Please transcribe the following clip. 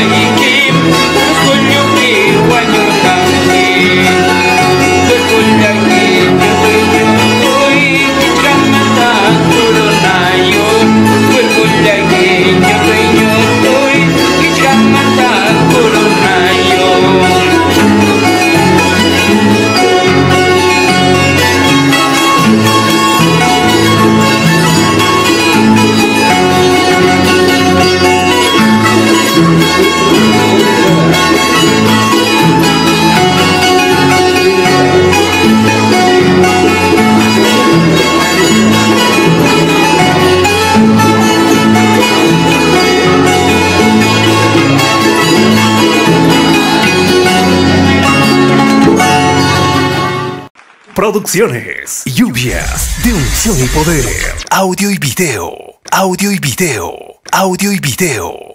allí. Producciones. Lluvias de unción y poder. Audio y video. Audio y video. Audio y video.